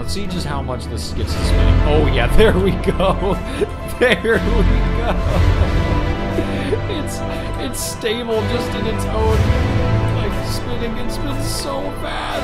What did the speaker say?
let's see just how much this gets to spinning. Oh yeah, there we go. There we go. It's it's stable just in its own like spinning. It spins so fast.